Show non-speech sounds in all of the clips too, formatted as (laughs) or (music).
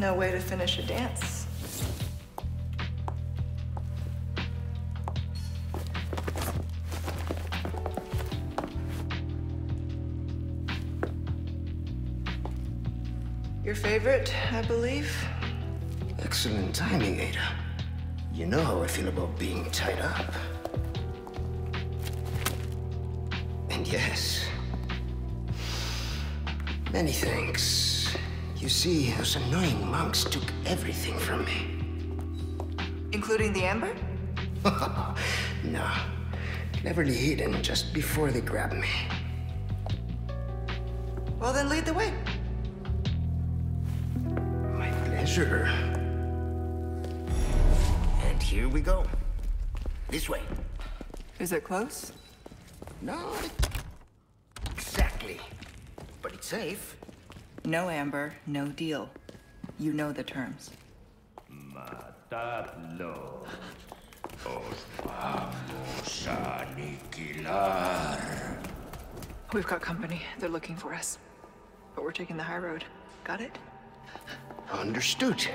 no way to finish a dance. Your favorite, I believe? Excellent timing, Ada. You know how I feel about being tied up. And yes, many thanks. You see, those annoying monks took everything from me. Including the amber? no, cleverly hidden just before they grabbed me. Well, then lead the way. My pleasure. And here we go. This way. Is it close? Not exactly, but it's safe. No amber, no deal. You know the terms. Matadlo. Os vamos a aniquilar. We've got company. They're looking for us. But we're taking the high road. Got it? Understood.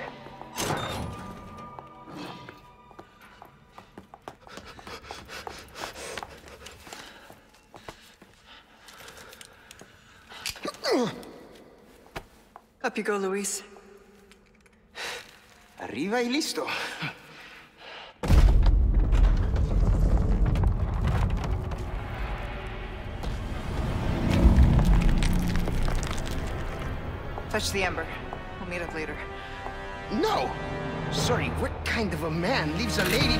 Up you go, Luis. Arriba y listo. Touch the amber. We'll meet up later. No! Sorry, what kind of a man leaves a lady...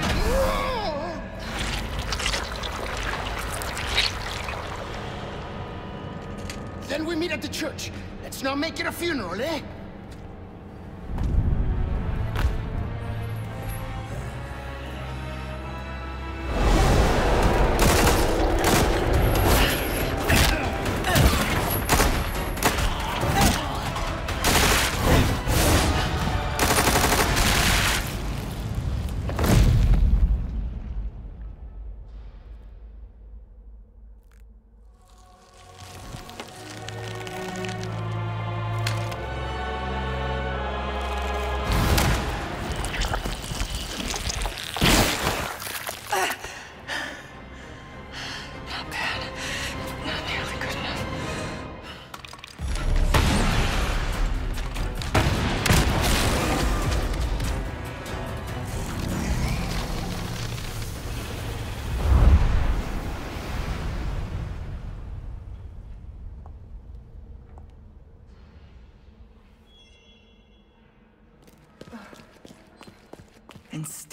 Then we meet at the church. Let's not make it a funeral, eh?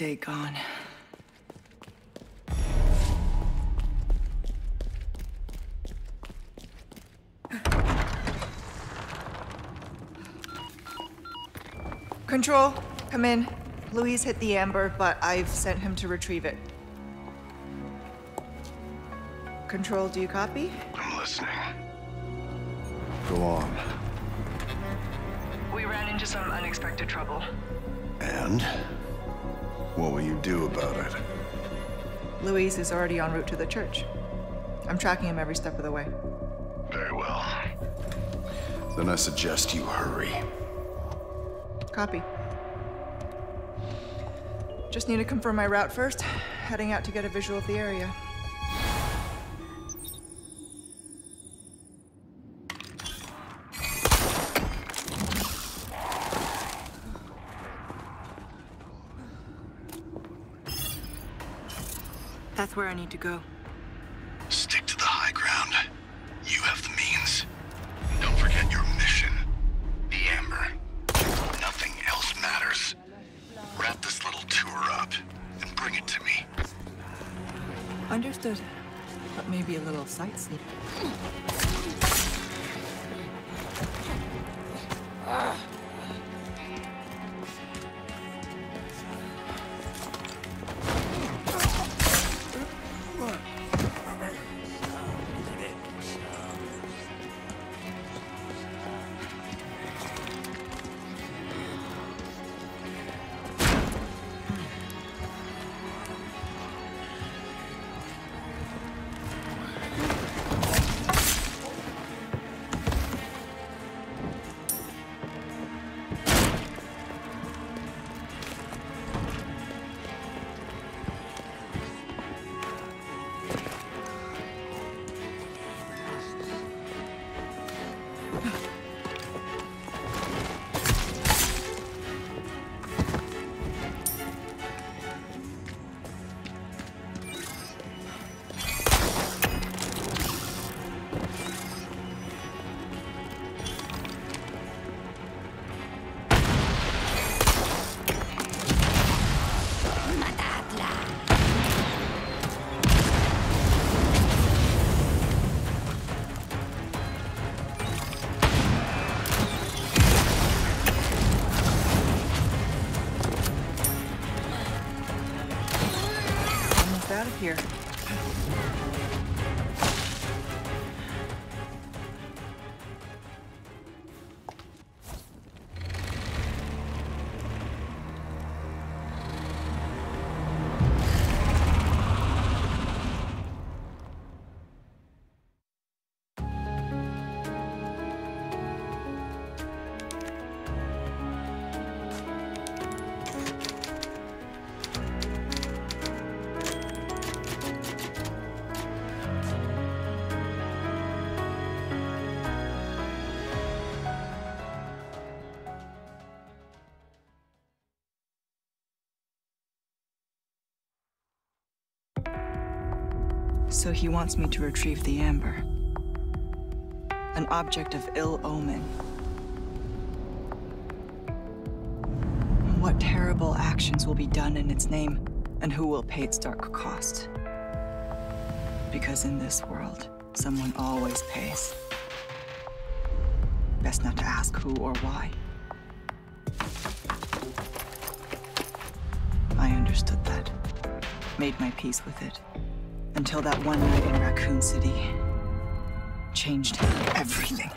And stay gone. Control, come in. Luis hit the amber, but I've sent him to retrieve it. Control, do you copy? I'm listening. Go on. We ran into some unexpected trouble. And? What will you do about it? Luis is already en route to the church. I'm tracking him every step of the way. Very well. Then I suggest you hurry. Copy. Just need to confirm my route first. Heading out to get a visual of the area. That's where I need to go. So he wants me to retrieve the Amber. An object of ill omen. What terrible actions will be done in its name, and who will pay its dark cost? Because in this world, someone always pays. Best not to ask who or why. I understood that. Made my peace with it. Until that one night in Raccoon City changed everything.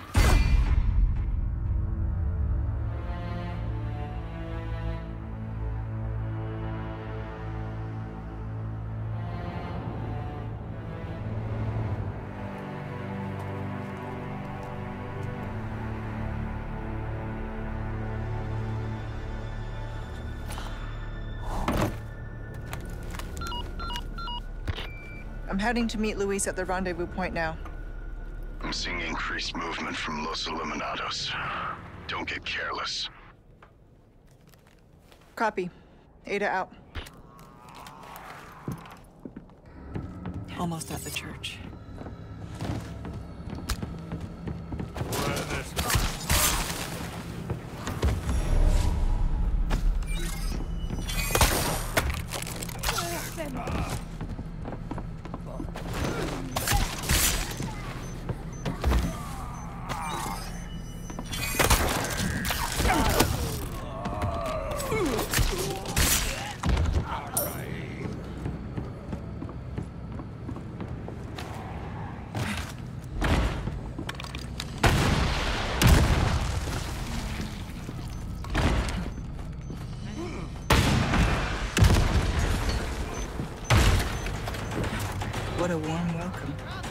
Heading to meet Luis at the rendezvous point now. I'm seeing increased movement from Los Iluminados. Don't get careless. Copy. Ada out. Almost at the church. A warm welcome.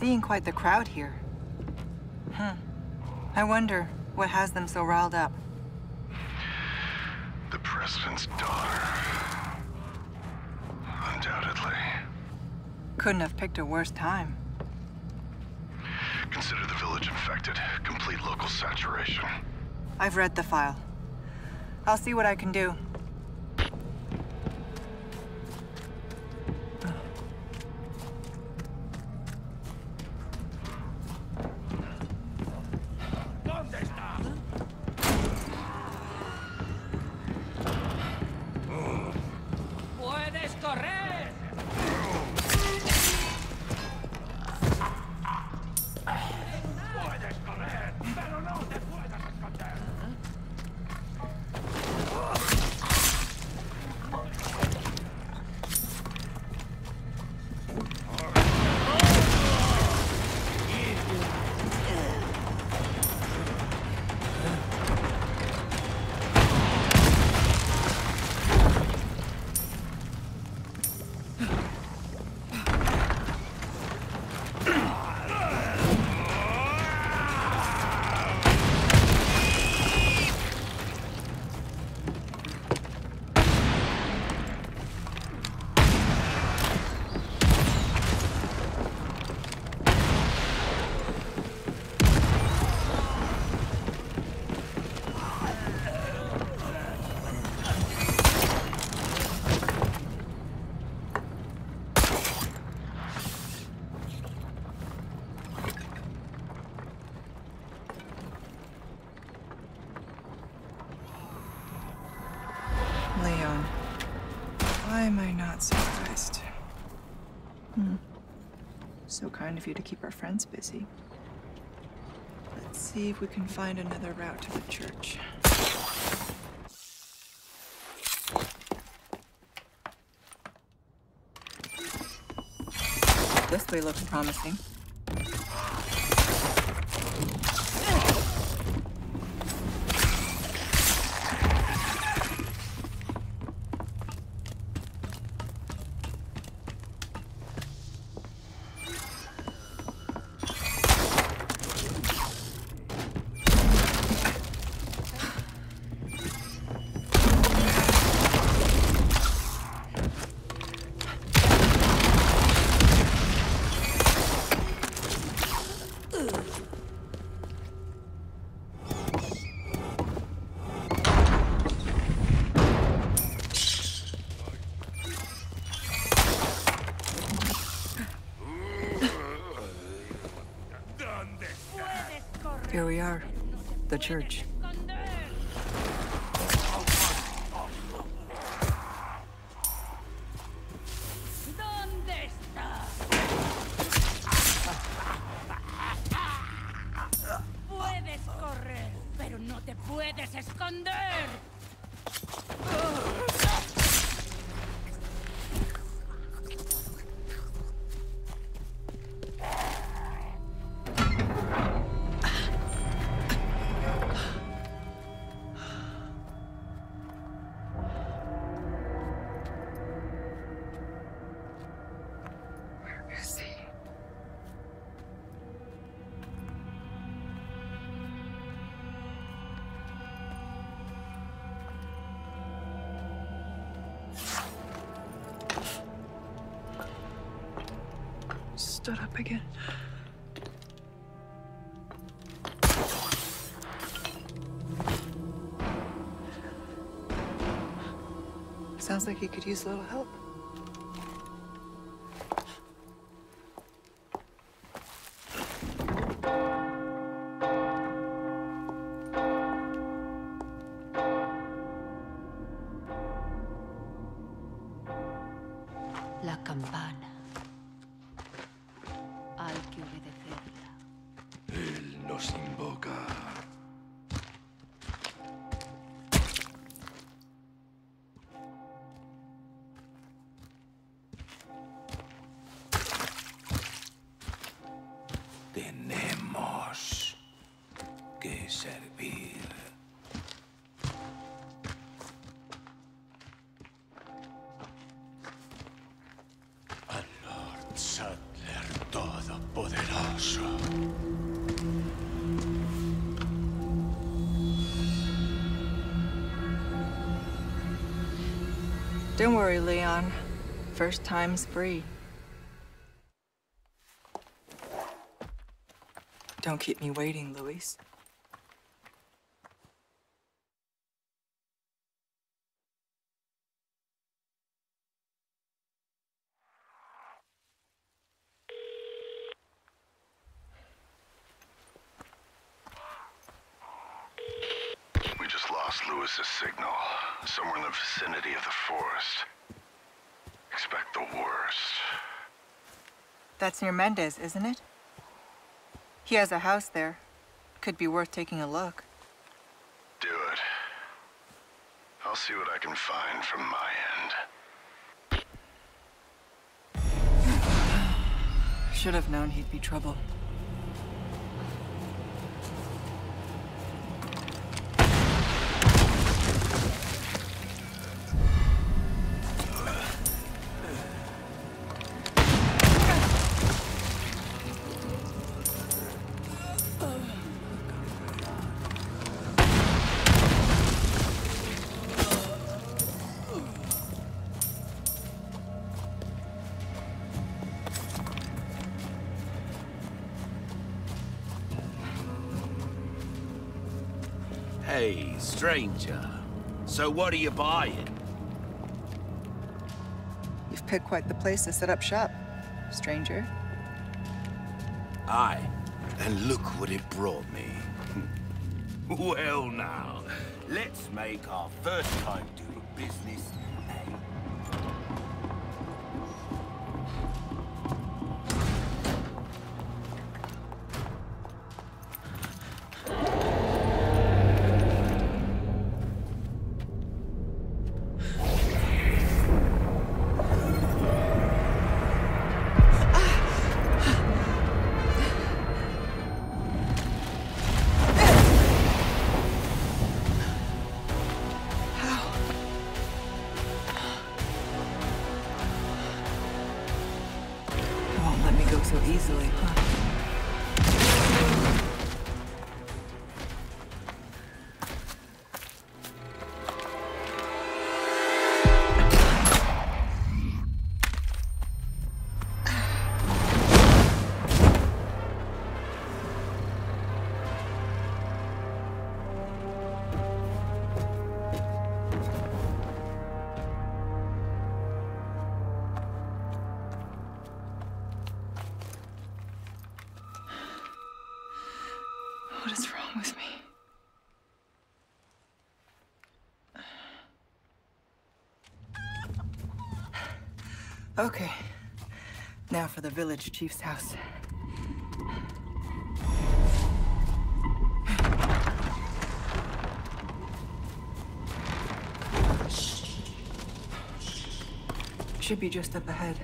Seeing quite the crowd here. Hmm. I wonder what has them so riled up. The President's daughter. Undoubtedly. Couldn't have picked a worse time. Consider the village infected. Complete local saturation. I've read the file. I'll see what I can do. Friends busy. Let's see if we can find another route to the church. This way looks promising. Here we are, the church. He could use a little help. Don't worry, Leon. First time's free. Don't keep me waiting, Luis. We just lost Luis's signal. Somewhere in the vicinity of the forest. Expect the worst. That's near Mendez, isn't it? He has a house there. Could be worth taking a look. Do it. I'll see what I can find from my end. (sighs) Should have known he'd be trouble. Hey, stranger. So what are you buying? You've picked quite the place to set up shop, stranger. Aye. And look what it brought me. (laughs) well now, let's make our first time doing business Okay. Now for the village chief's house. Should be just up ahead.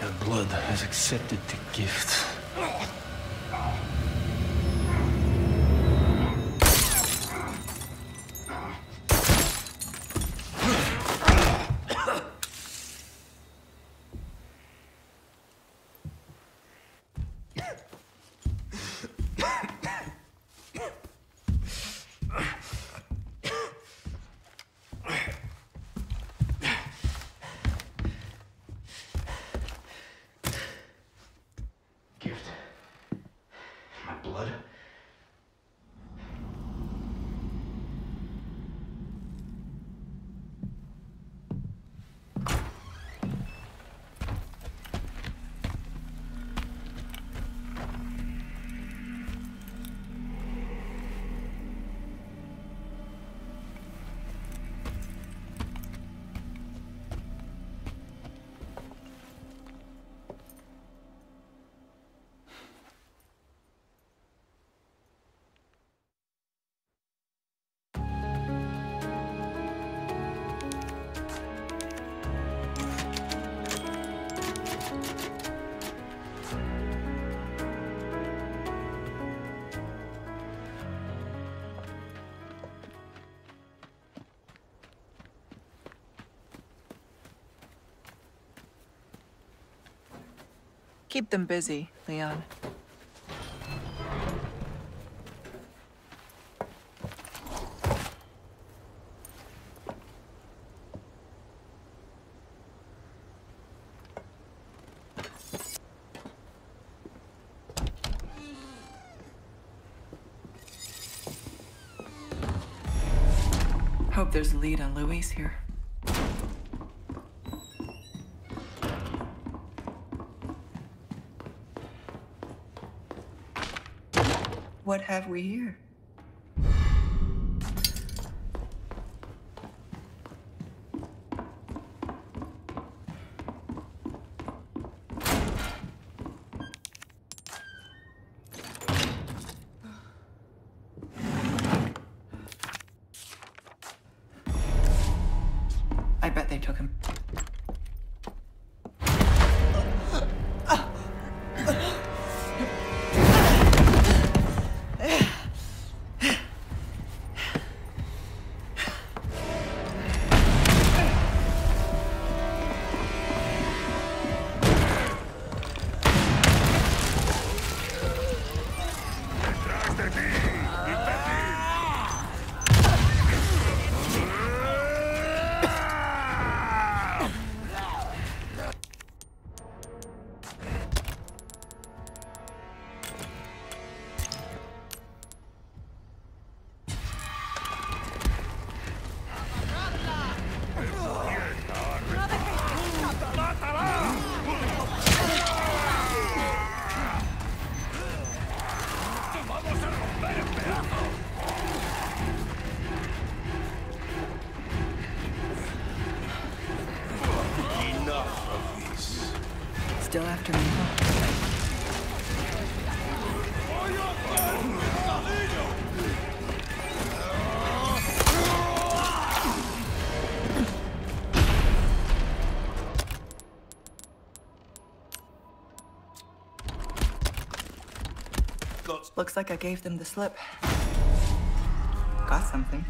Your blood has accepted the gift. Keep them busy, Leon. Hope there's a lead on Luis here. What have we here? Looks like I gave them the slip. Got something.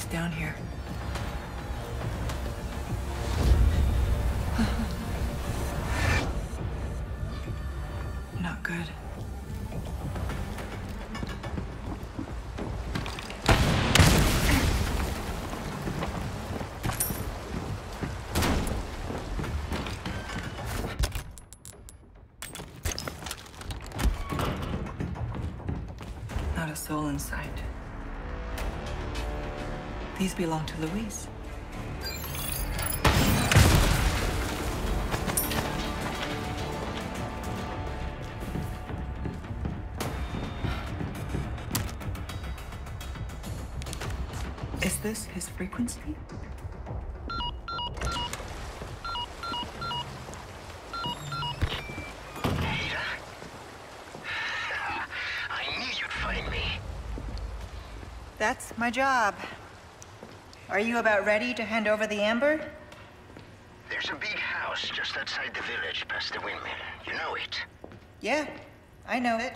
He's down here. These belong to Luis. Is this his frequency? I knew you'd find me. That's my job. Are you about ready to hand over the amber? There's a big house just outside the village past the windmill. You know it. Yeah, I know it.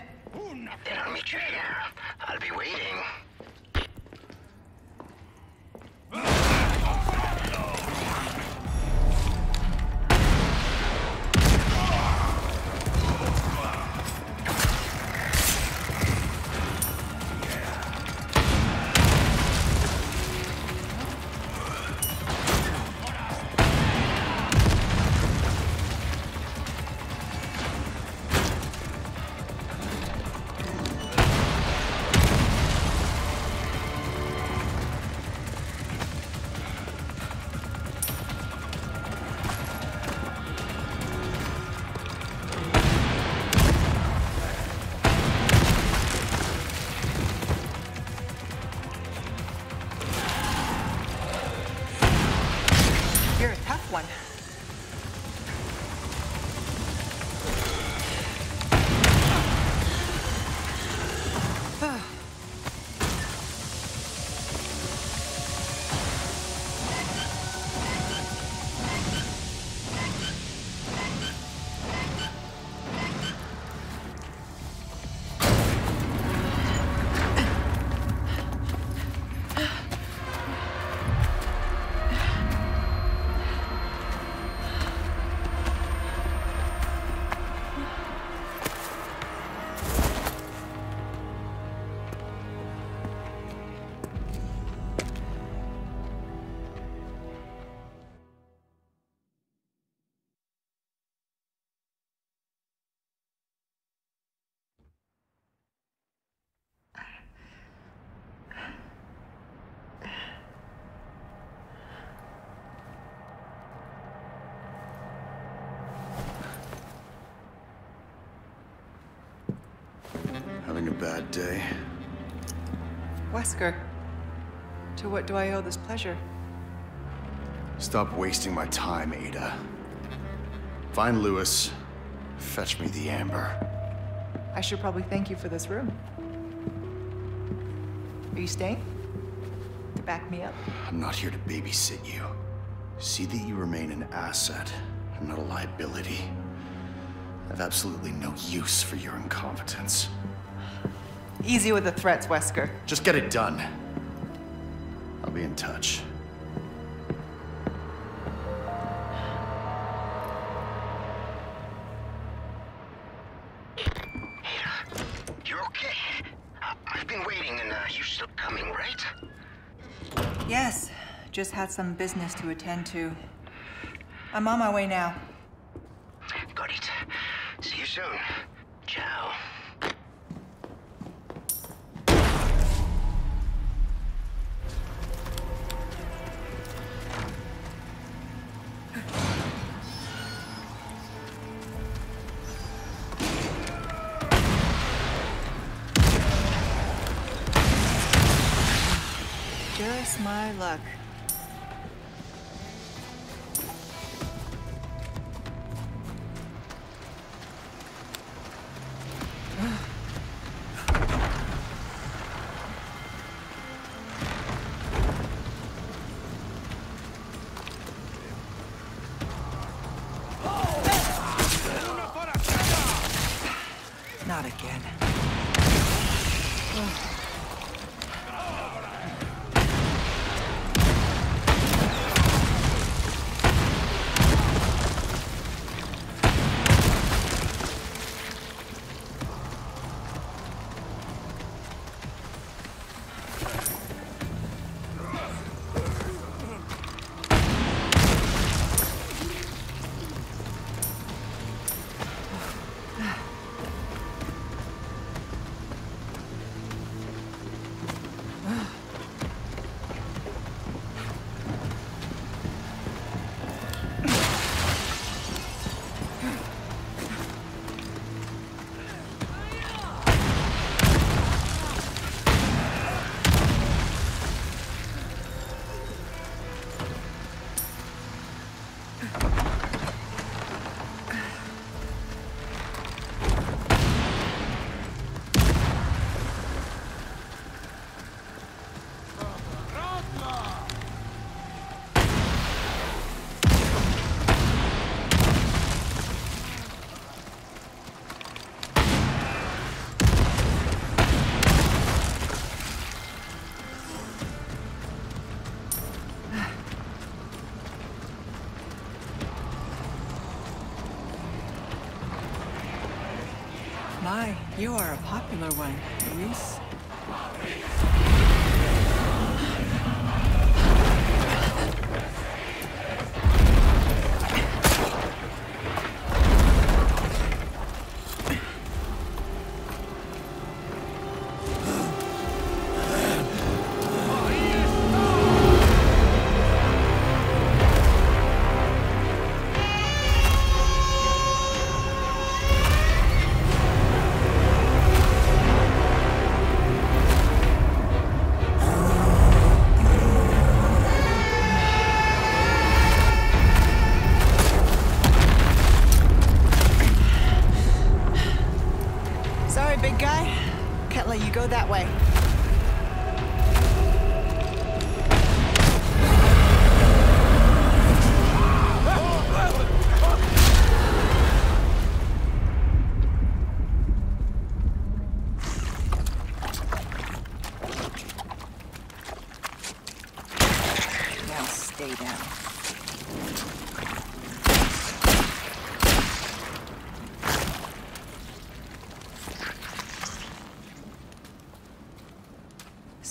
Having a bad day? Wesker, to what do I owe this pleasure? Stop wasting my time, Ada. Find Luis. Fetch me the amber. I should probably thank you for this room. Are you staying? To back me up? I'm not here to babysit you. See that you remain an asset and not a liability. I have absolutely no use for your incompetence. Easy with the threats, Wesker. Just get it done. I'll be in touch. Yes, just had some business to attend to. I'm on my way now. My you are a popular one,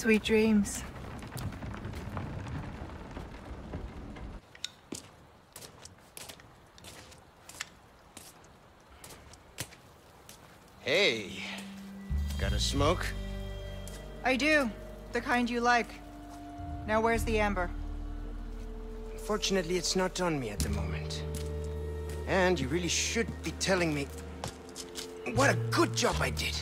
Sweet dreams. Hey, got a smoke? I do. The kind you like. Now where's the amber? Unfortunately, it's not on me at the moment. And you really should be telling me what a good job I did.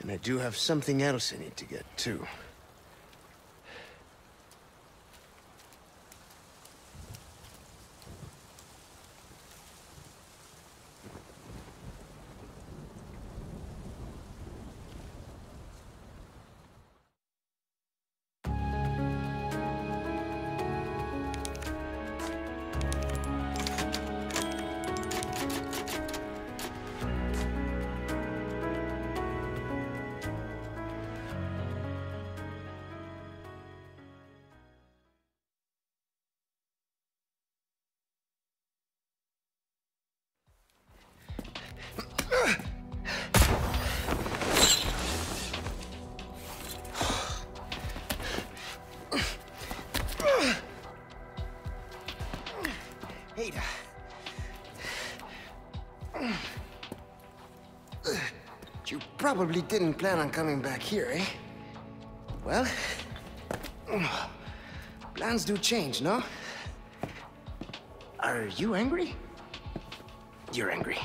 And I do have something else I need to get, too. Probably didn't plan on coming back here, eh? Well, plans do change, no? Are you angry? You're angry.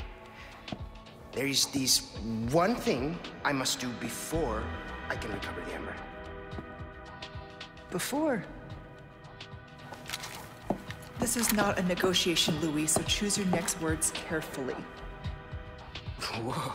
There is this one thing I must do before I can recover the Amber. Before. This is not a negotiation, Luis, so choose your next words carefully. Whoa.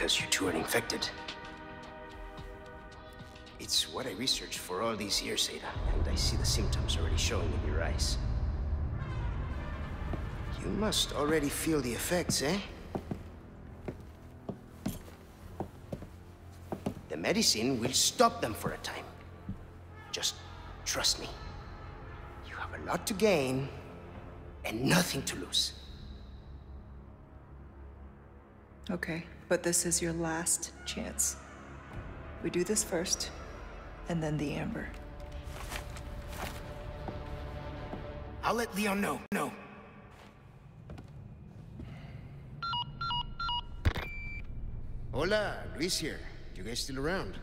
Because you two are infected. It's what I researched for all these years, Ada, and I see the symptoms already showing in your eyes. You must already feel the effects, eh? The medicine will stop them for a time. Just trust me. You have a lot to gain and nothing to lose. Okay, but this is your last chance. We do this first, and then the Amber. I'll let Leon know. No. Hola, Luis here. You guys still around?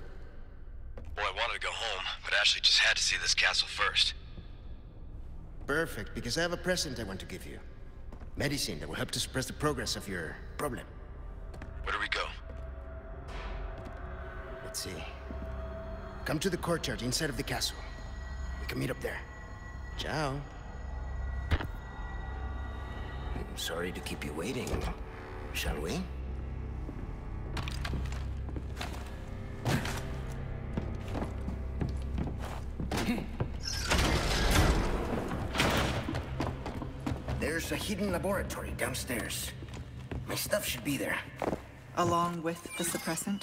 Well, I wanted to go home, but Ashley just had to see this castle first. Perfect, because I have a present I want to give you. Medicine that will help to suppress the progress of your problem. Where do we go? Let's see. Come to the courtyard inside of the castle. We can meet up there. Ciao. I'm sorry to keep you waiting. Shall we? There's a hidden laboratory downstairs. My stuff should be there. Along with the suppressant?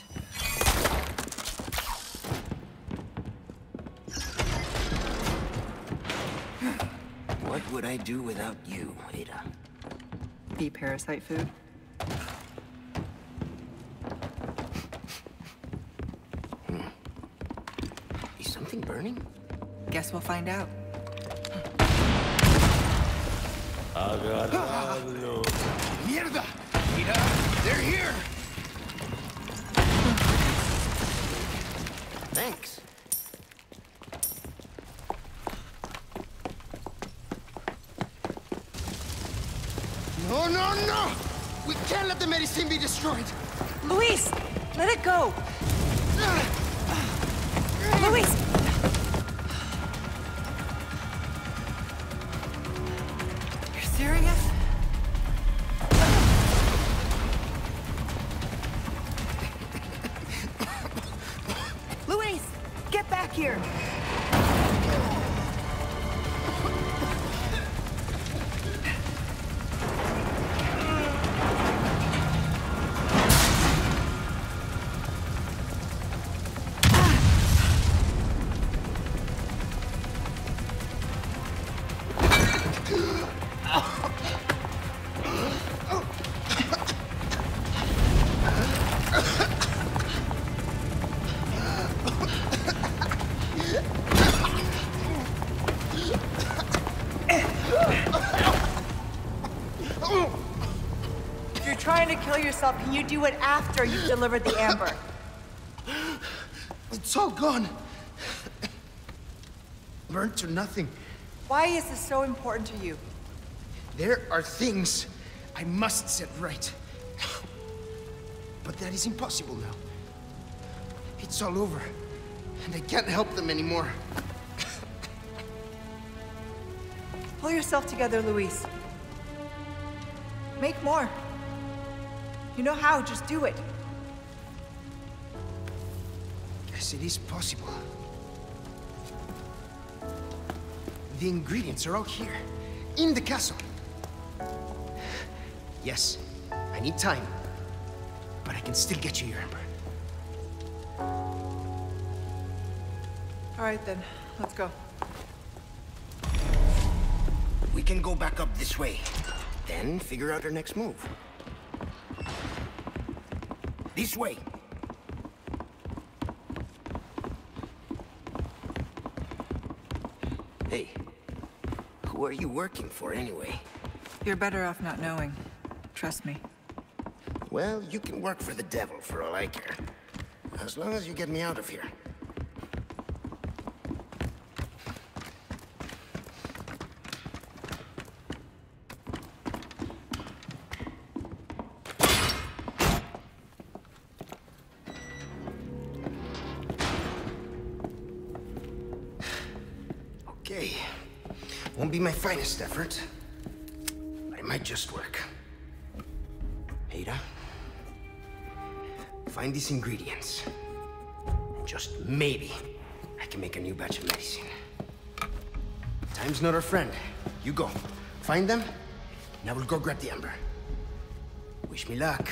(sighs) What would I do without you, Ada? Be parasite food? Hmm. Is something burning? Guess we'll find out. (gasps) Mierda! Ada, they're here! Thanks. No, no, no! We can't let the medicine be destroyed! Luis! Let it go! Yourself, can you do it after you've delivered the amber? It's all gone. Burnt to nothing. Why is this so important to you? There are things I must set right. But that is impossible now. It's all over. And I can't help them anymore. Pull yourself together, Luis. Make more. You know how, just do it. Yes, it is possible. The ingredients are all here, in the castle. Yes, I need time. But I can still get you your Amber. All right then, let's go. We can go back up this way. Then figure out our next move. This way. Hey, who are you working for anyway? You're better off not knowing. Trust me. Well, you can work for the devil for all I care. As long as you get me out of here. Finest effort, but it might just work. Ada, find these ingredients. And just maybe I can make a new batch of medicine. Time's not our friend. You go. Find them, and I will go grab the ember. Wish me luck.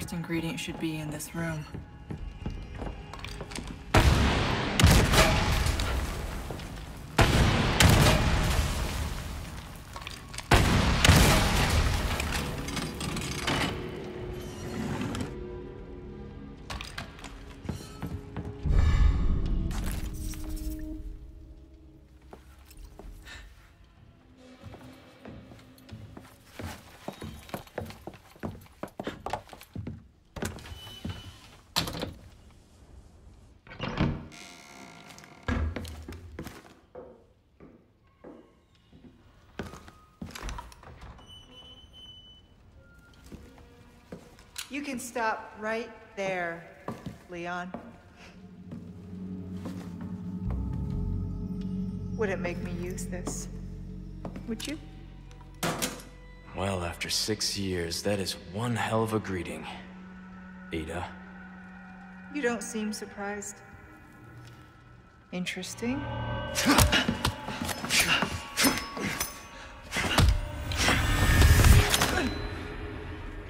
First ingredient should be in this room. You can stop right there, Leon. Wouldn't make me use this. Would you? Well, after six years, that is one hell of a greeting. Ada. You don't seem surprised. Interesting. (laughs)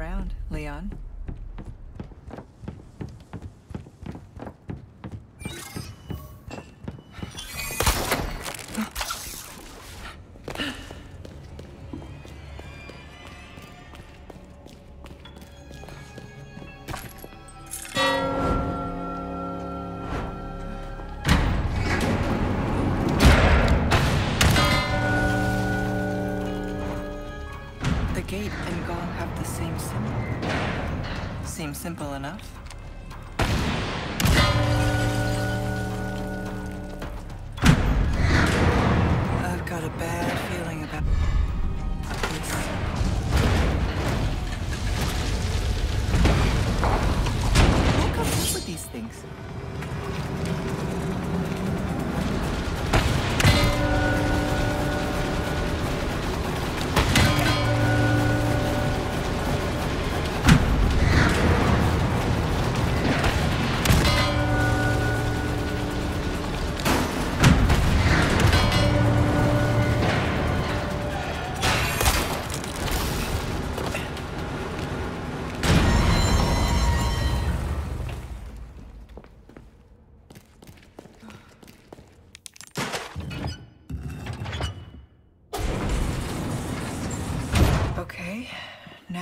Around,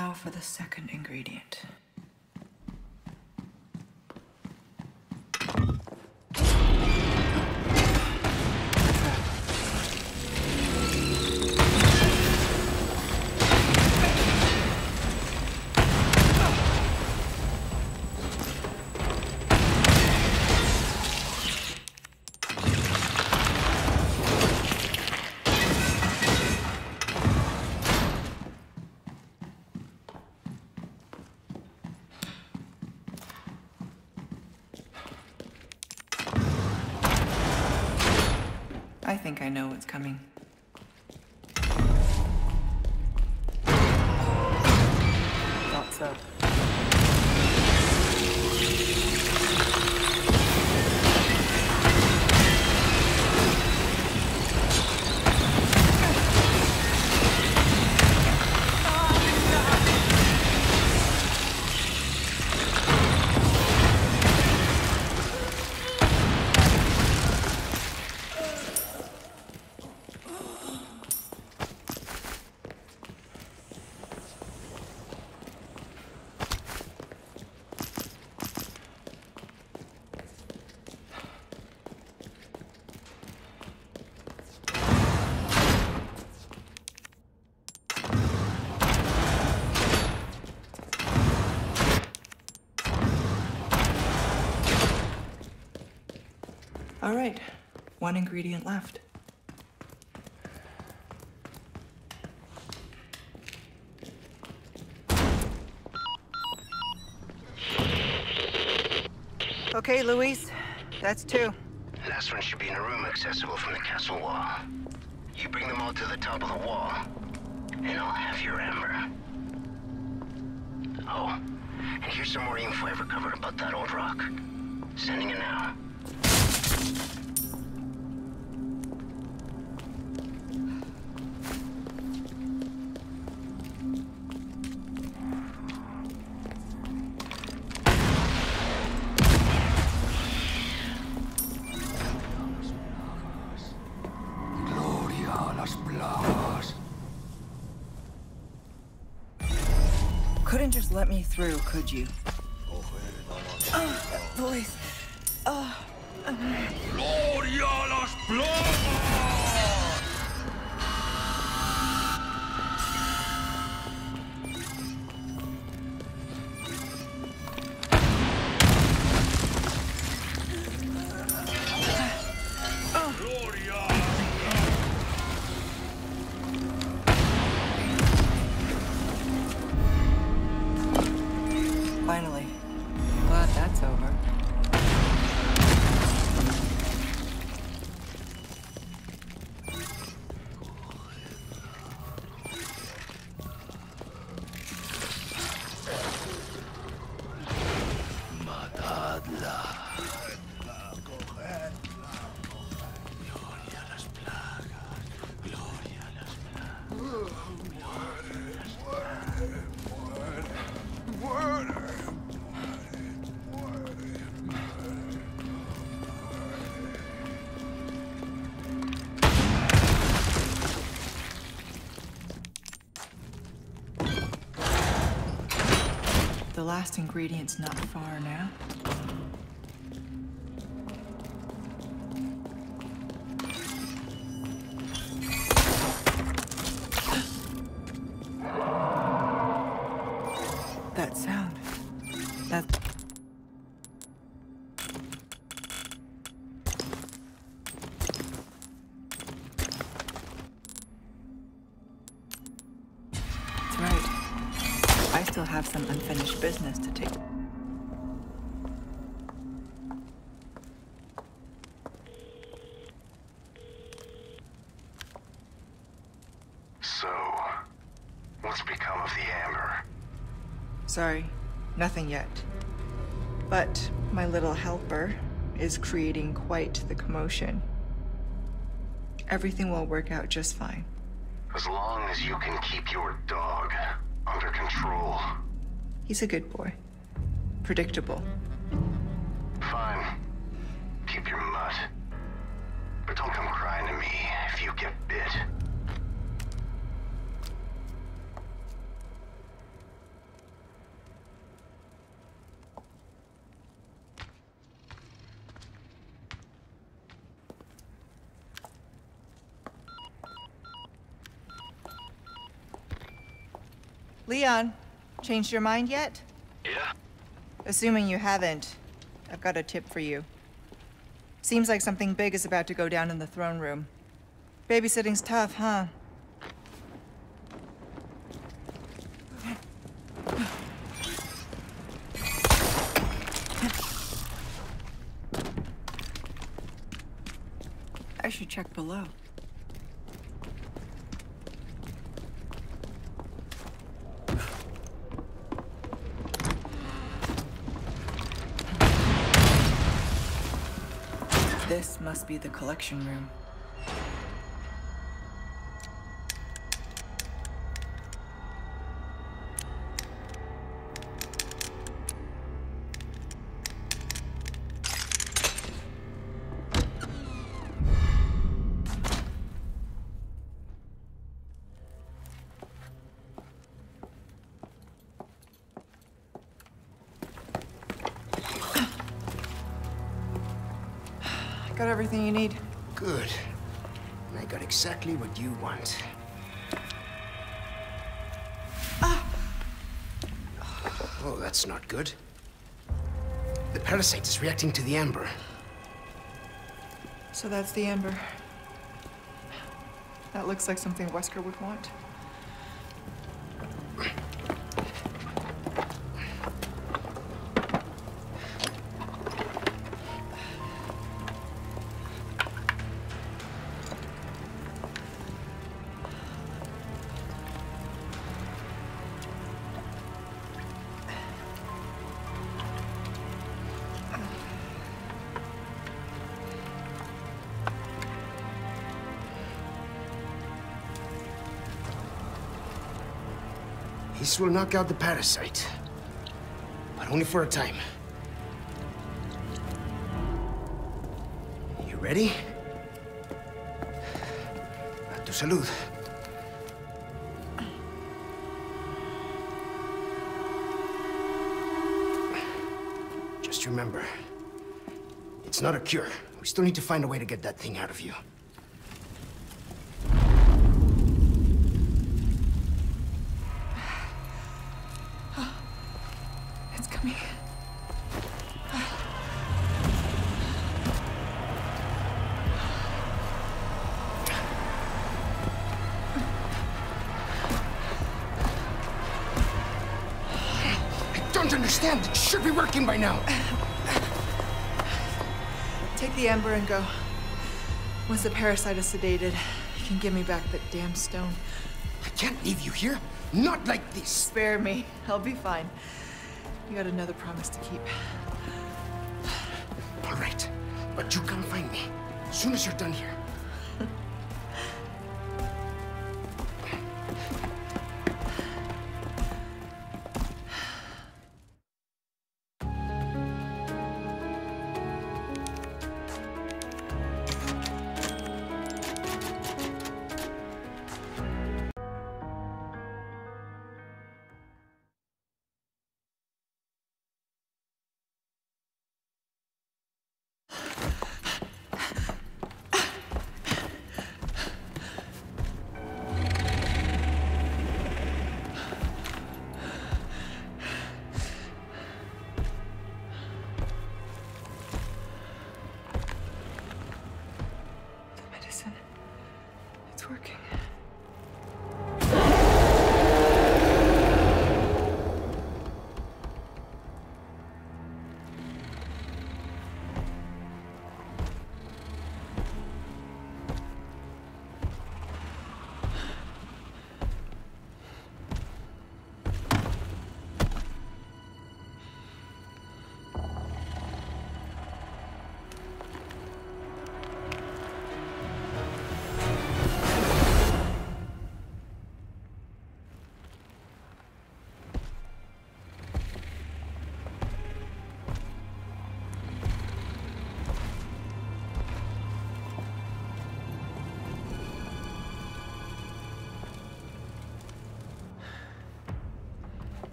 now for the second ingredient. Coming. All right, one ingredient left. Okay, Luis, that's two. Last one should be in a room accessible from the castle wall. You bring them all to the top of the wall, and I'll have your amber. Oh, and here's some more info I recovered about that old rock. Sending it now. Could you? Last ingredient's not far now. Is creating quite the commotion. Everything will work out just fine. As long as you can keep your dog under control. He's a good boy. Predictable. Leon, changed your mind yet? Yeah? Assuming you haven't, I've got a tip for you. Seems like something big is about to go down in the throne room. Babysitting's tough, huh? Be the collection room. Everything you need. Good. And I got exactly what you want. Ah. Oh, that's not good. The parasite is reacting to the amber. So that's the Amber. That looks like something Wesker would want. This will knock out the parasite. But only for a time. You ready? Tu salud. Just remember, it's not a cure. We still need to find a way to get that thing out of you. Amber and go. Once the parasite is sedated, you can give me back that damn stone. I can't leave you here. Not like this. Spare me. I'll be fine. You got another promise to keep. All right. But you come find me. As soon as you're done here.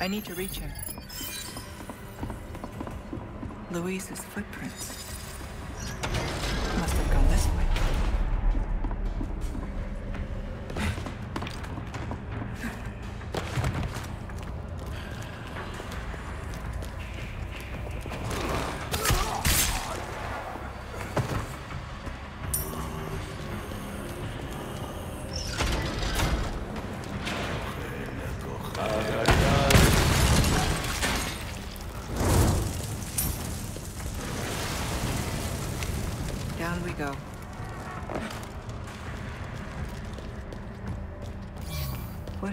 I need to reach him. Luis's footprints.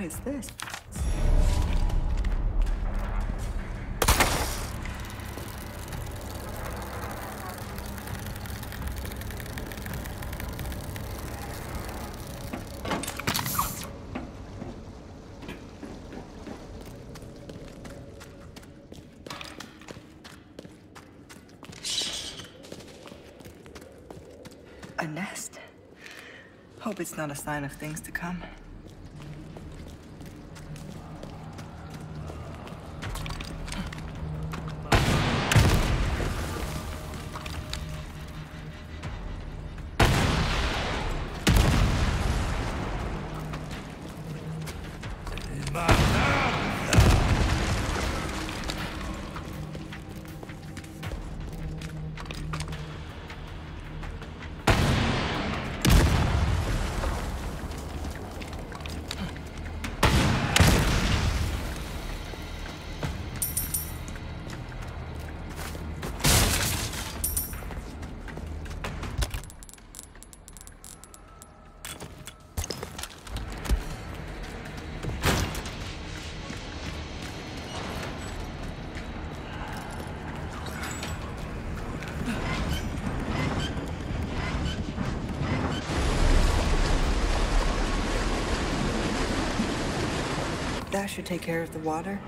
Is this? A nest. Hope it's not a sign of things to come. That should take care of the water.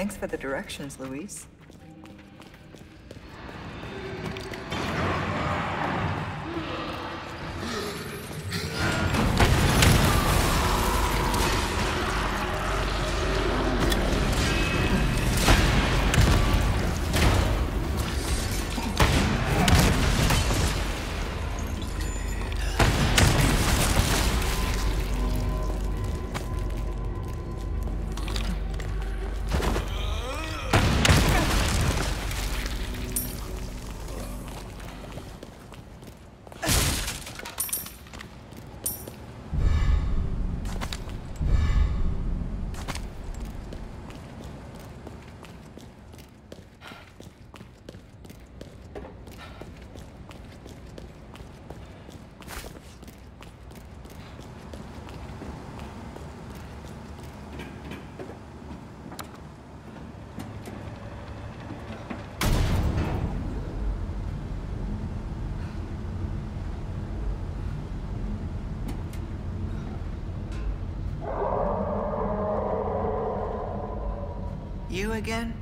Thanks for the directions, Luis. Again?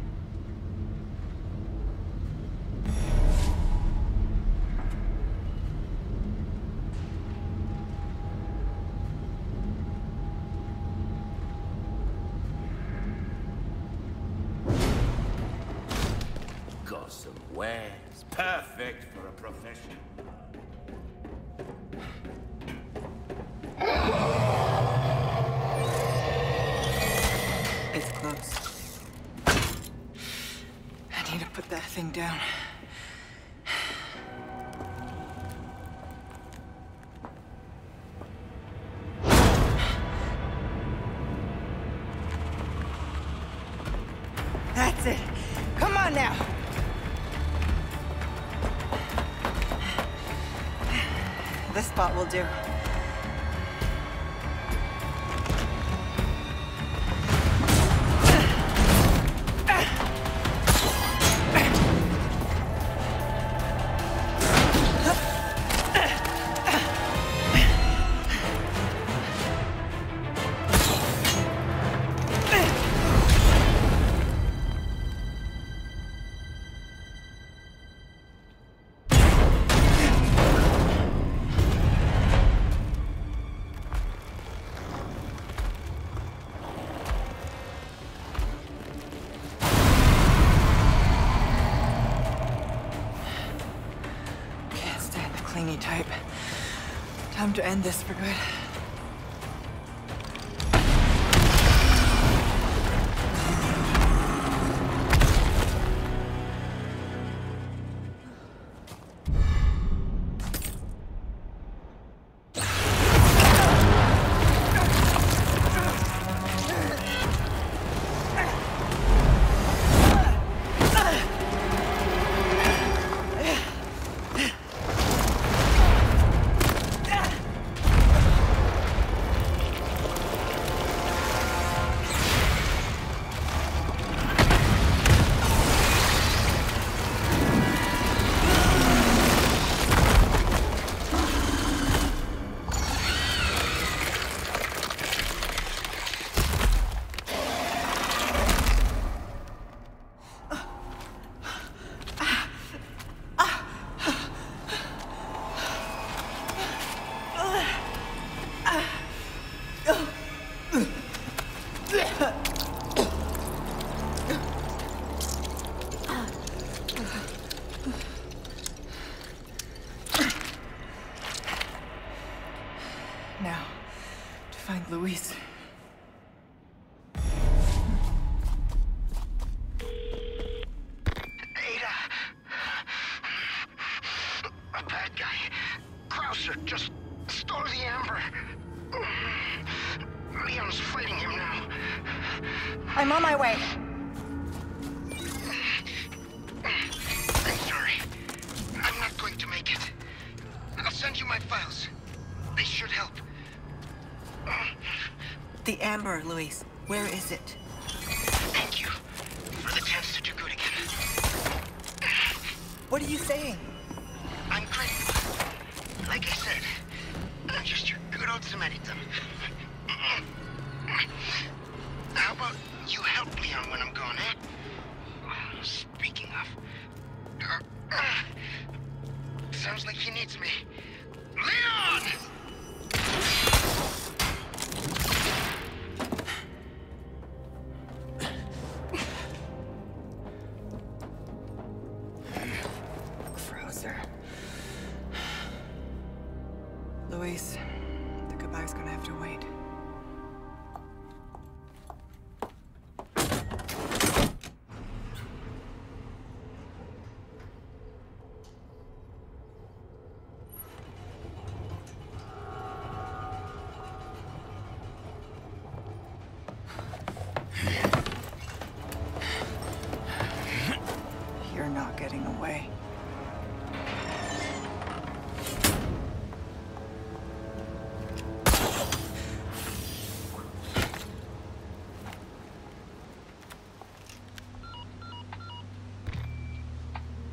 Will do. To end this files. They should help. The amber, Luis. Where is it? Thank you for the chance to do good again. What are you saying? I'm grateful. Like I said, I'm just your good old Samaritan. How about you help Leon when I'm gone, eh? Speaking of... Uh, uh, sounds like he needs me. Leon!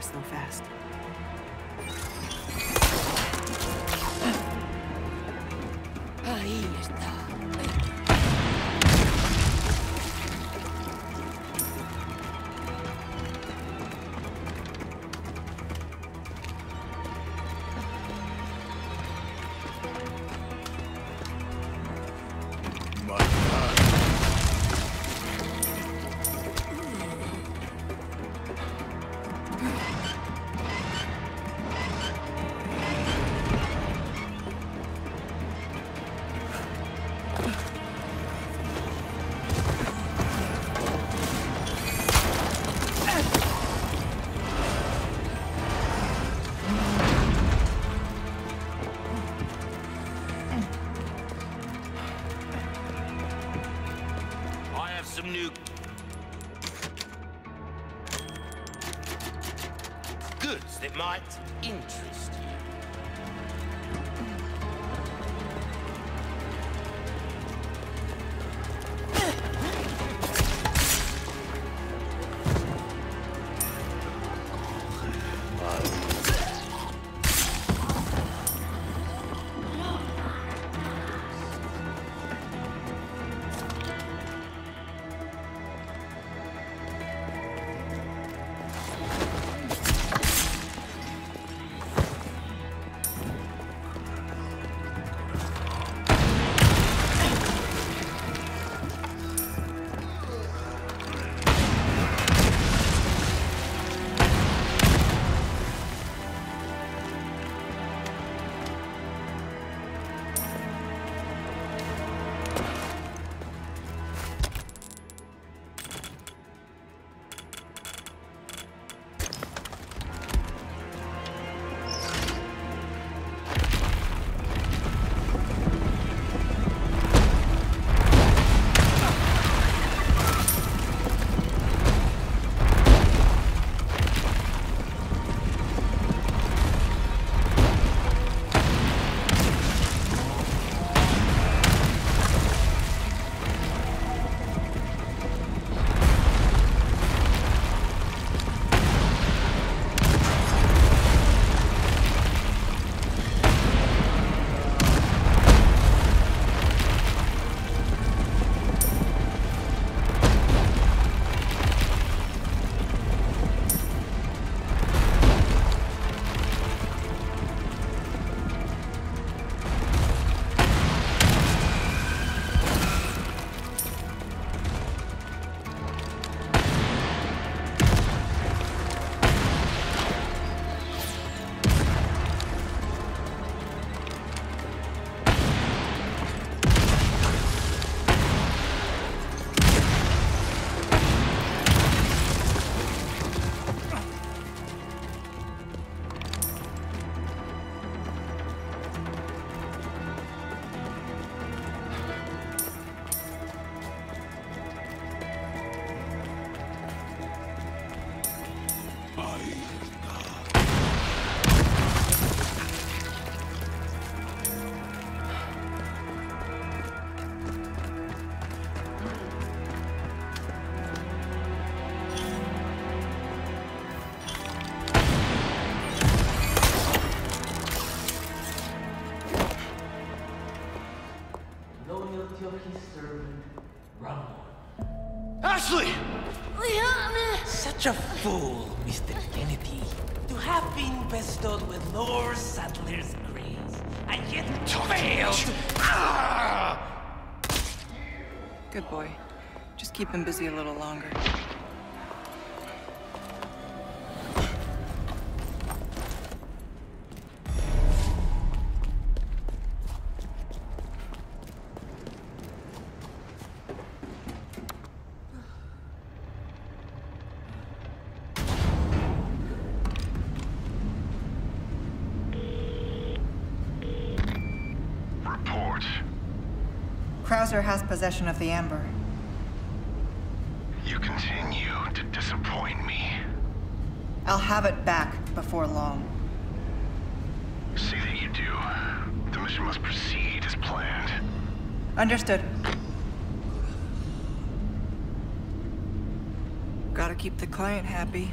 So fast? Keep him busy a little longer. Report. Krauser has possession of the Amber. You continue to disappoint me. I'll have it back before long. See that you do. The mission must proceed as planned. Understood. Gotta keep the client happy.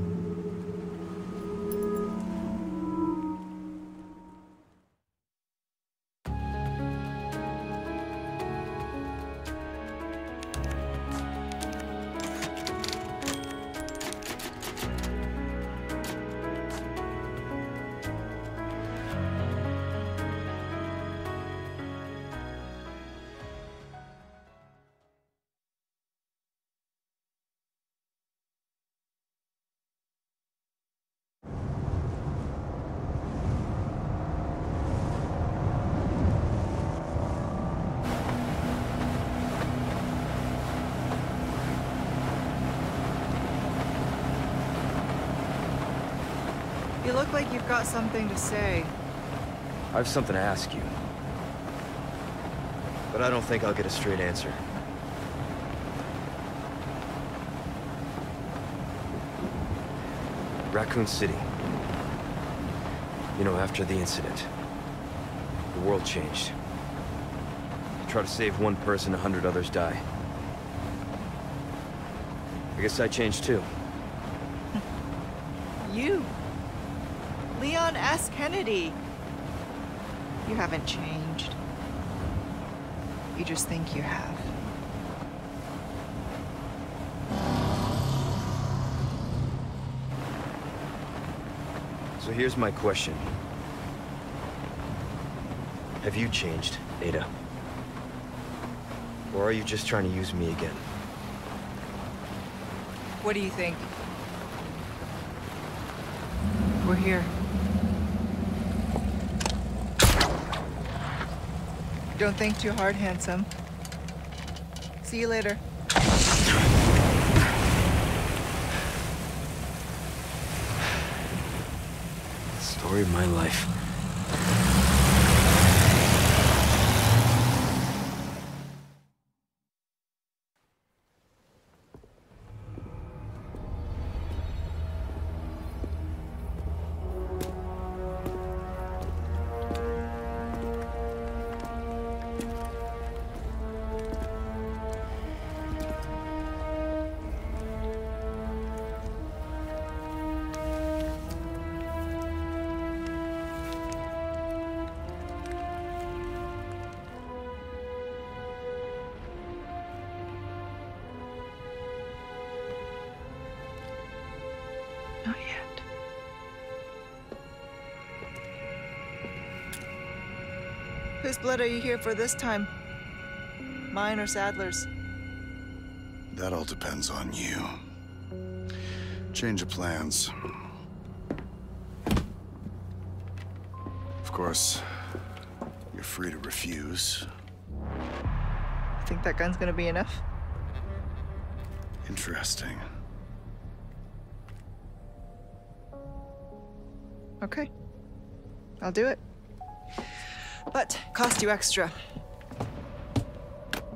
Got something to say. I have something to ask you. But I don't think I'll get a straight answer. Raccoon City. You know, after the incident, the world changed. You try to save one person, a hundred others die. I guess I changed too. (laughs) You. S. Kennedy. You haven't changed. You just think you have. So here's my question. Have you changed, Ada? Or are you just trying to use me again? What do you think? We're here. Don't think too hard, handsome. See you later. Story of my life. Whose blood are you here for this time? Mine or Sadler's? That all depends on you. Change of plans. Of course, you're free to refuse. You Think that gun's gonna be enough? Interesting. Okay. I'll do it. But cost you extra.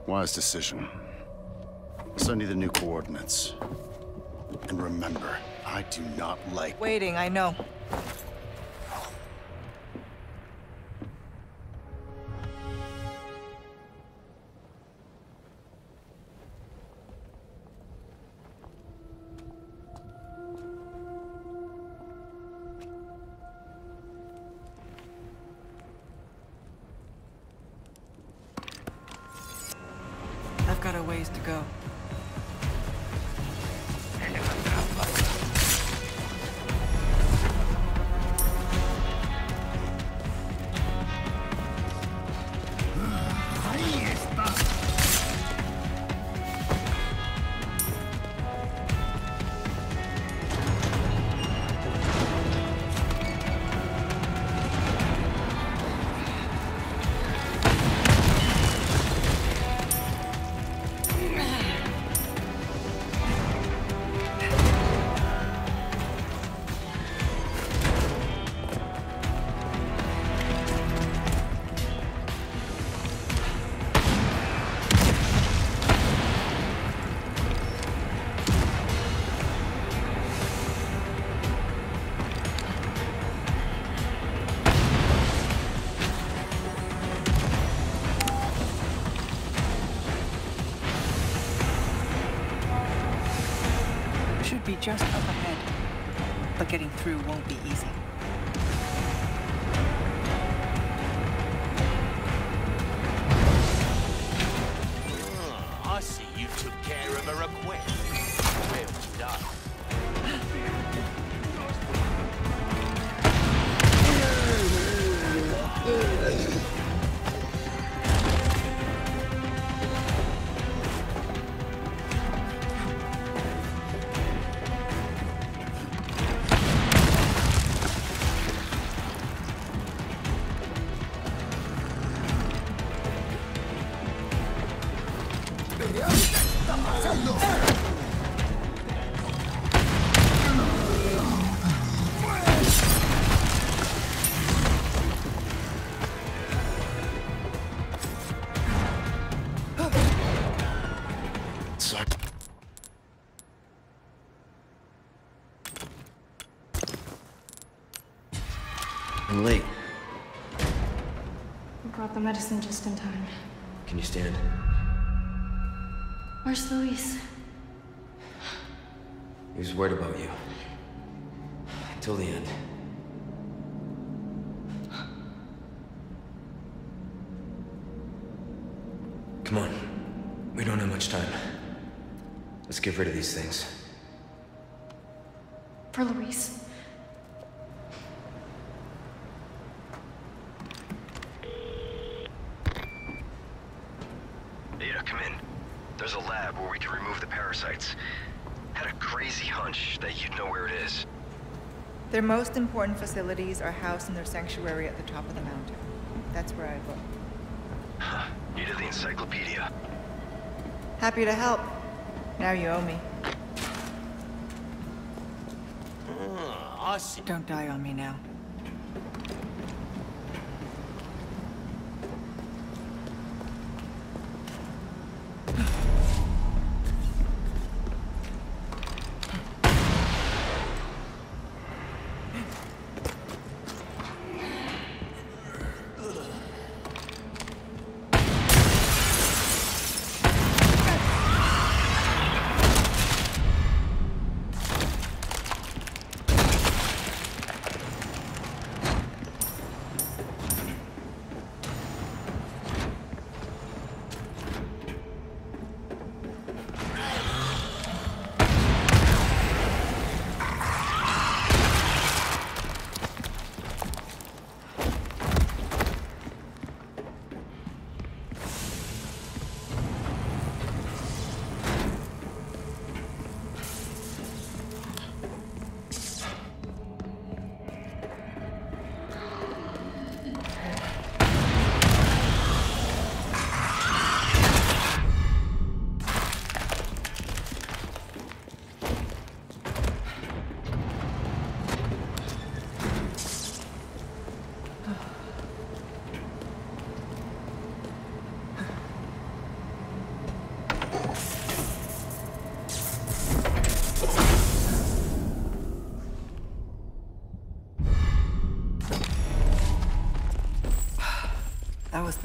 Wise decision. Send you the new coordinates. And remember, I do not like... Waiting, I know. Just up ahead. But getting through won't be medicine just in time. Can you stand? Where's Luis? He was worried about you. Until the end. Come on. We don't have much time. Let's get rid of these things. For Luis. Ada, come in. There's a lab where we can remove the parasites. Had a crazy hunch that you'd know where it is. Their most important facilities are housed in their sanctuary at the top of the mountain. That's where I look. Huh. Needed the encyclopedia. Happy to help. Now you owe me. Hmm, I see. Don't die on me now.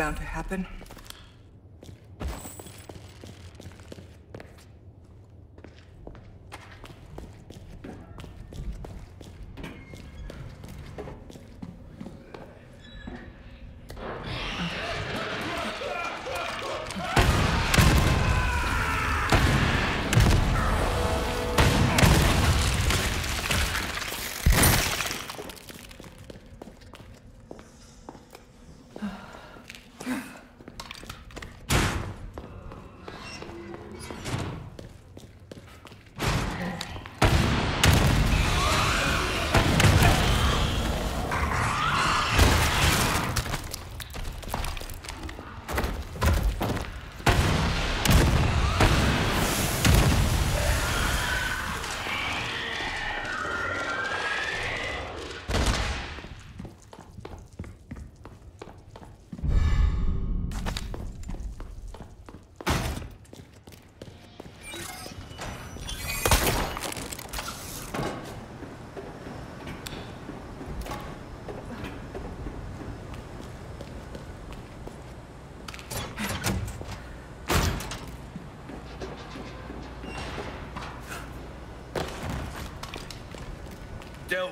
Bound to happen.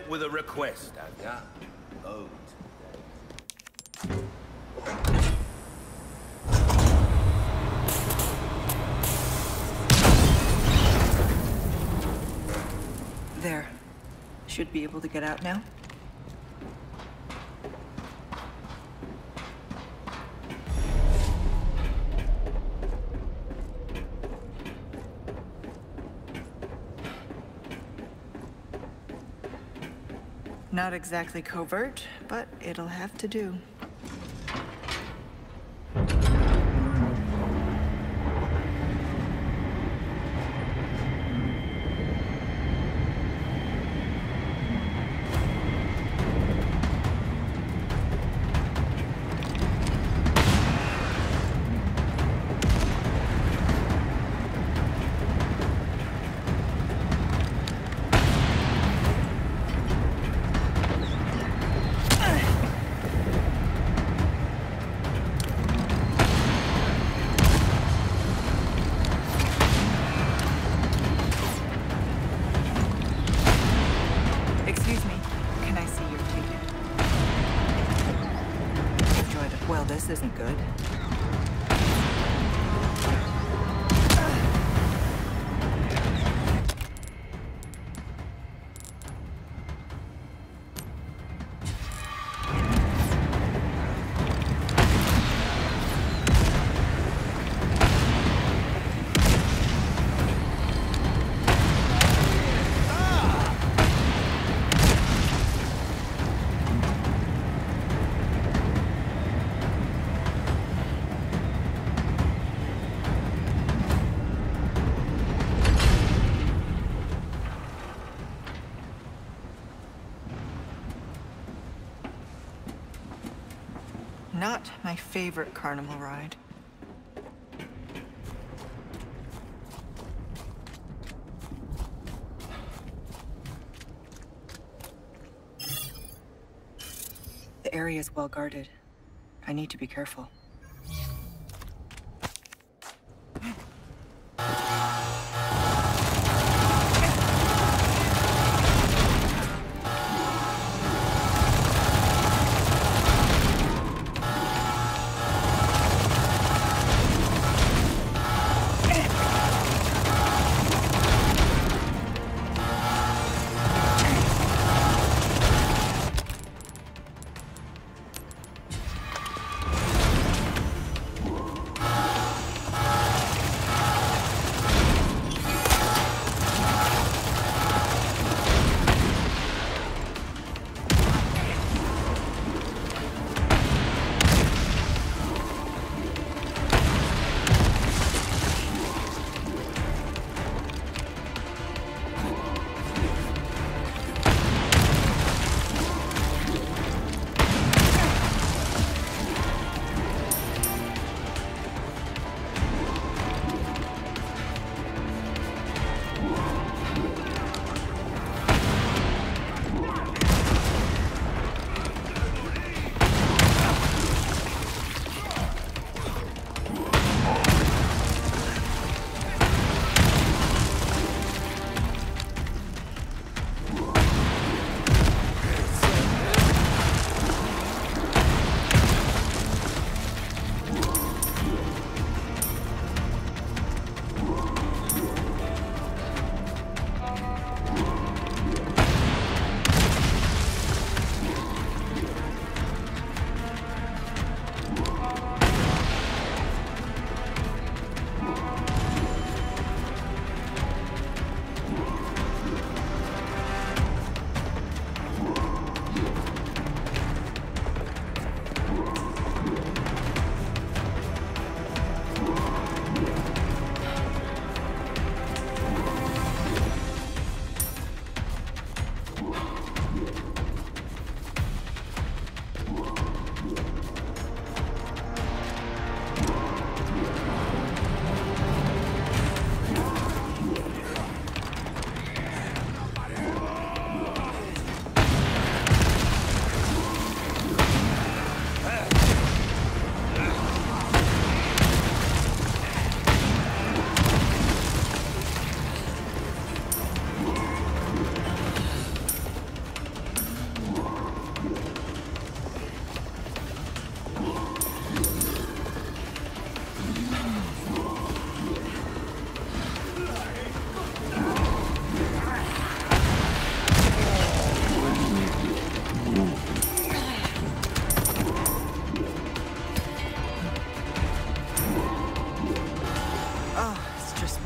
With a request, have ya? There. Should be able to get out now. Not exactly covert, but it'll have to do. My favorite carnival ride. The area is well guarded. I need to be careful.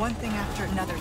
One thing after another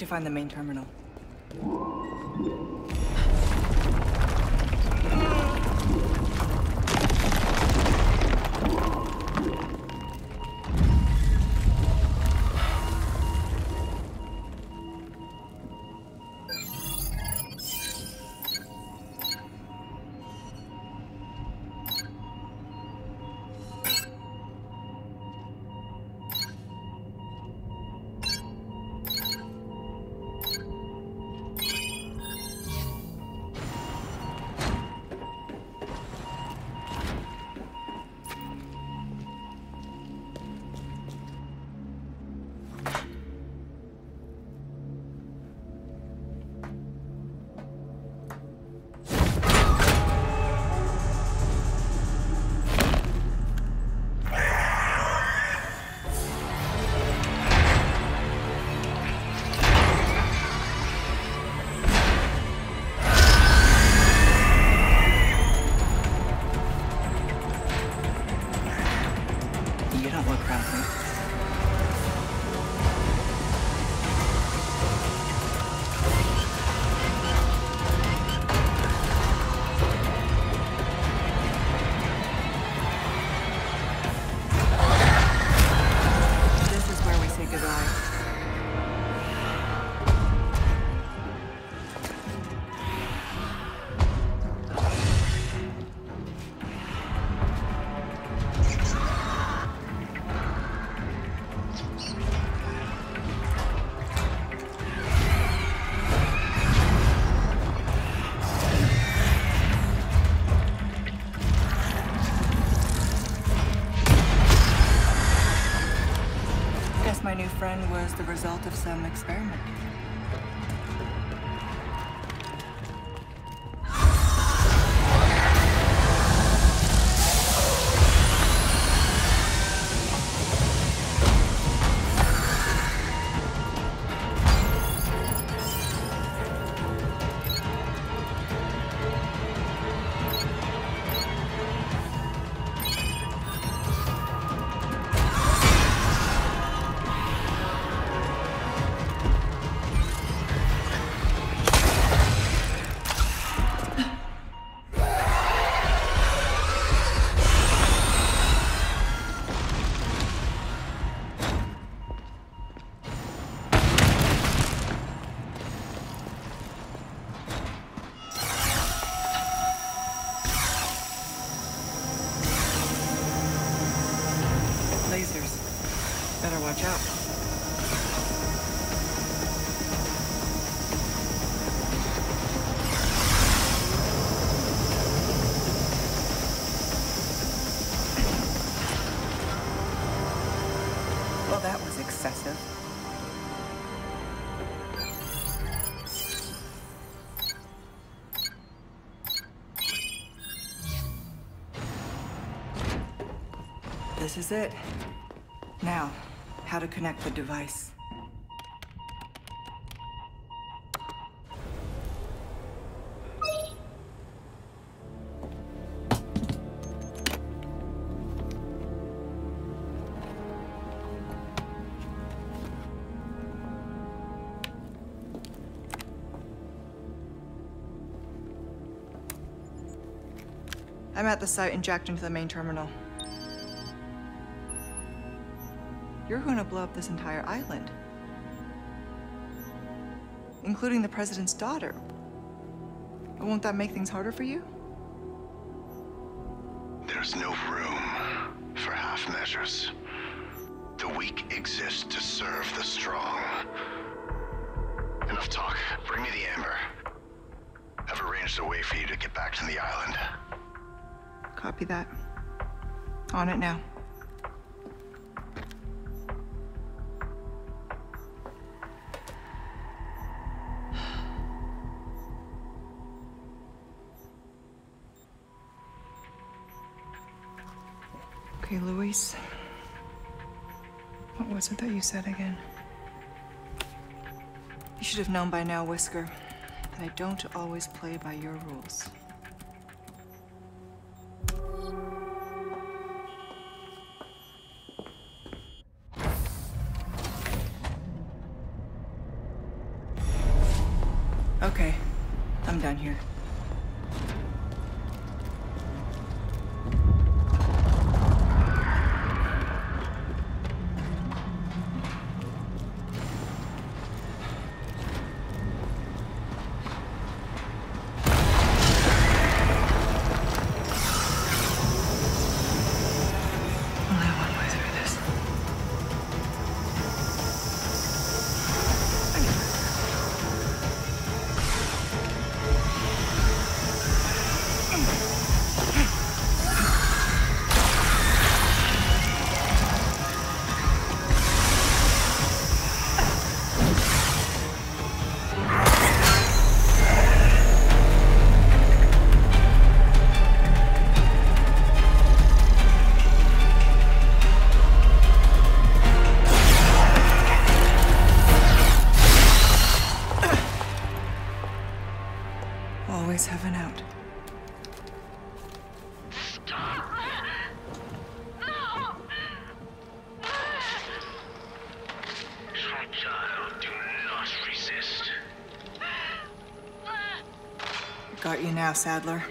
to find the main terminal. Friend was the result of some experiment. This is it. Now, how to connect the device. I'm at the site and jacked into the main terminal. You're going to blow up this entire island. Including the president's daughter. Won't that make things harder for you? There's no room for half measures. The weak exist to serve the strong. Enough talk. Bring me the amber. I've arranged a way for you to get back to the island. Copy that. On it now. Okay, Luis. What was it that you said again? You should have known by now, Wesker, that I don't always play by your rules. Now, Sadler.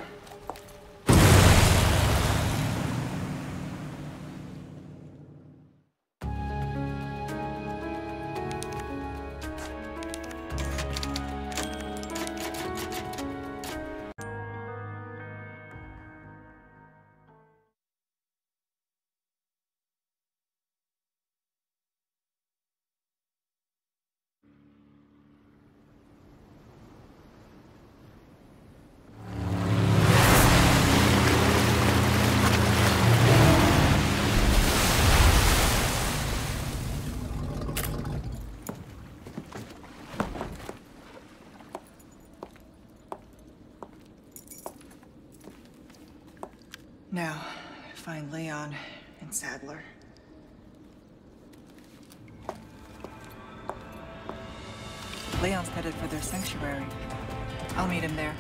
Leon and Sadler. Leon's headed for their sanctuary. I'll meet him there.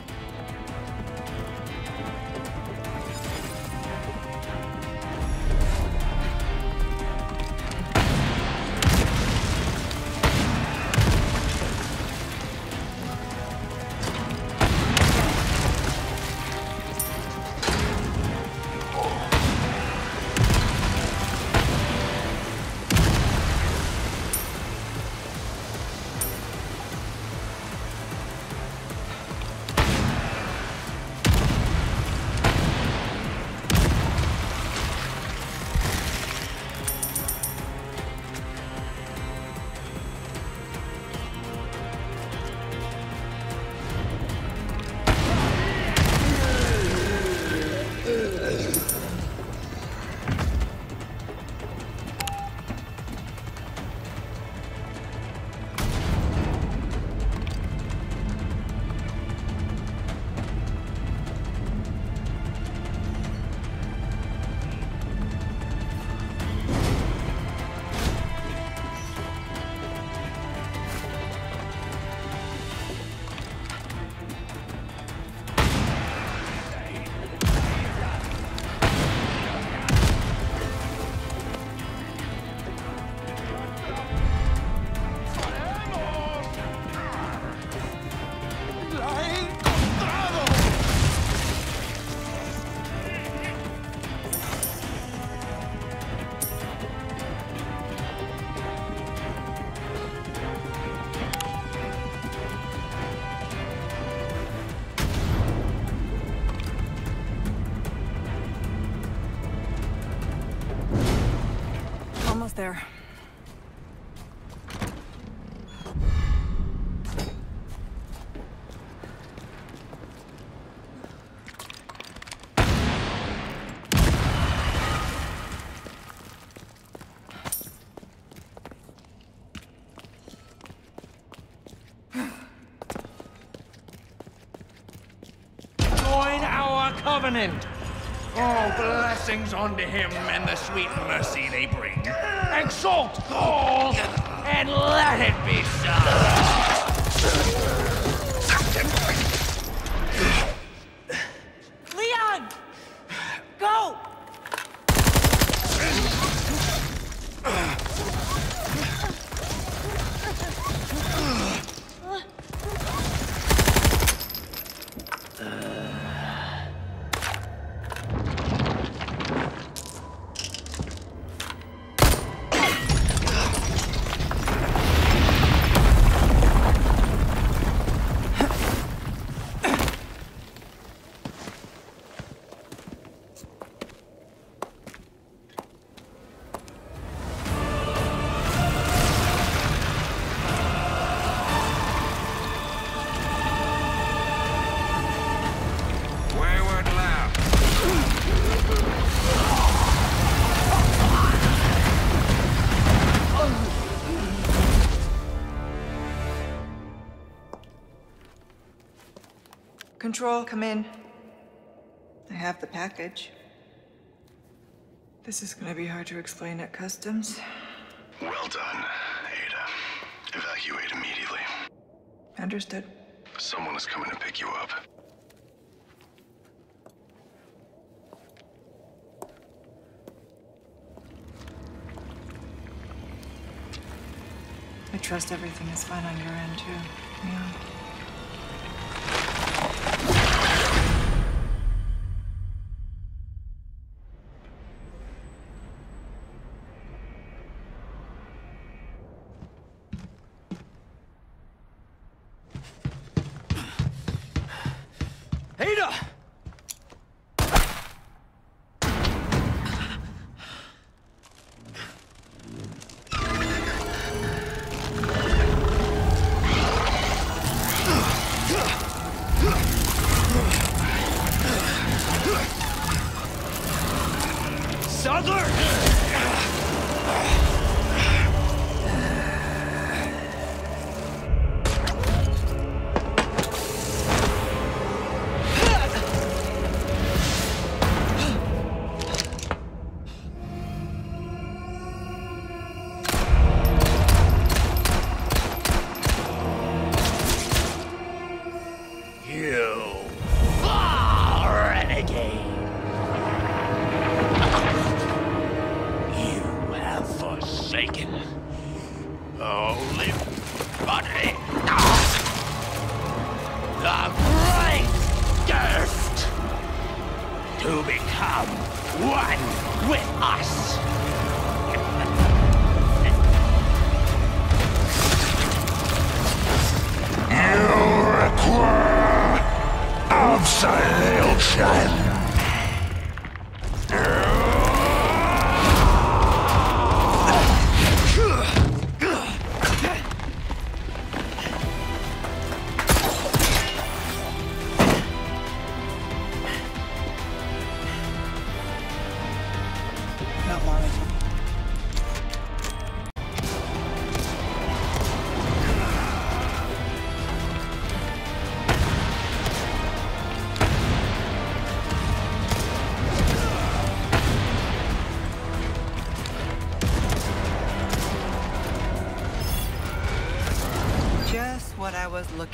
There. Covenant. All blessings unto him and the sweet mercy they bring. And let it Control, come in. I have the package. This is gonna be hard to explain at customs. Well done, Ada. Evacuate immediately. Understood. Someone is coming to pick you up. I trust everything is fine on your end, too. Yeah. Was looking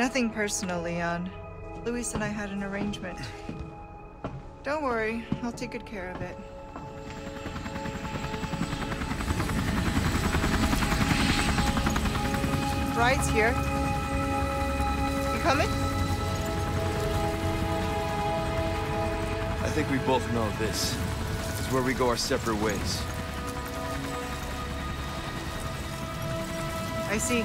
Nothing personal, Leon. Luis and I had an arrangement. Don't worry, I'll take good care of it. Bride's here. You coming? I think we both know this is where we go our separate ways. I see.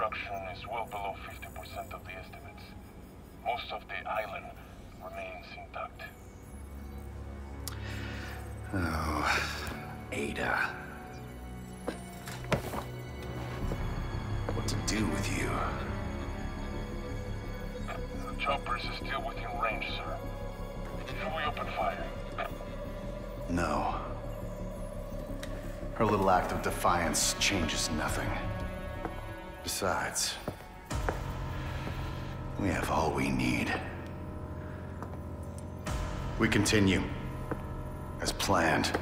Destruction is well below 50% of the estimates. Most of the island remains intact. Oh, Ada. What to do with you? The choppers is still within range, sir. Should we open fire? No. Her little act of defiance changes nothing. Besides, we have all we need. We continue. As planned.